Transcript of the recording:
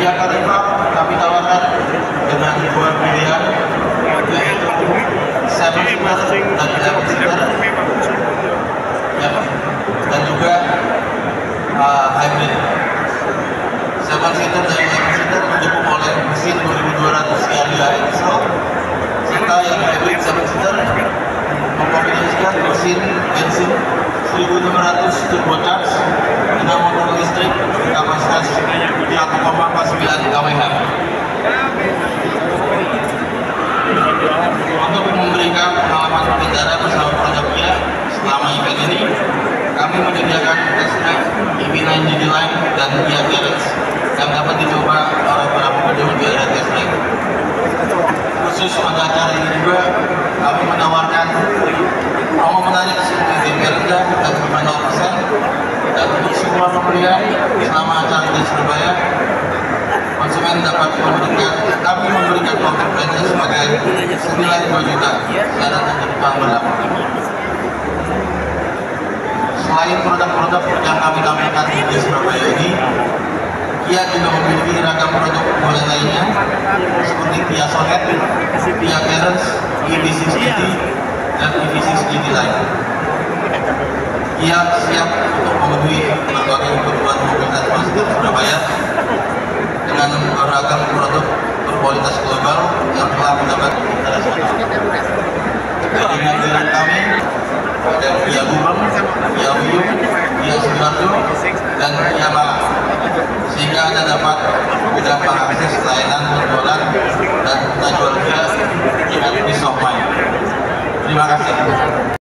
Ia yang kami tawarkan dengan dua dan ya, dan juga uh, hybrid seven seater dan eleven seater didukung oleh mesin 2200 CRDI diesel serta yang hybrid seven seater mengkombinasikan mesin bensin 1600 turbocharged dengan motor listrik kapasitas 1,49 kWh. Untuk memberikan pengalaman berkendara bersama produk Kia selama event ini, kami menyediakan test drive EV9 GT Line dan Kia Carens yang dapat dicoba oleh para pengunjung di area test drive. Khusus pada acara ini juga, kami menawarkan promo menarik seperti DP rendah dan cuma 0% dan untuk semua pembelian selama acara di Surabaya. Konsumen dapat memberikan kami memberikan voucher belanja sebagai senilai 2 juta. Dan ketentuan berlaku selain produk-produk yang kami tampilkan di Surabaya ini Kia juga memiliki ragam produk unggulan lainnya seperti Kia Sonet, Kia Carens, EV6GT, dan EV6 GT lain. Kia siap memenuhi berbagai kebutuhan mobilitas masyarakat Surabaya dengan beragam produk berkualitas global yang telah mendapat internasional. Dari mobilan kami ada Kia Gubeng, Kia Wiyu, Kia Sidoarjo, dan Kia Malang sehingga Anda dapat mudah mengakses layanan penjualan dan peace of mind. Terima kasih.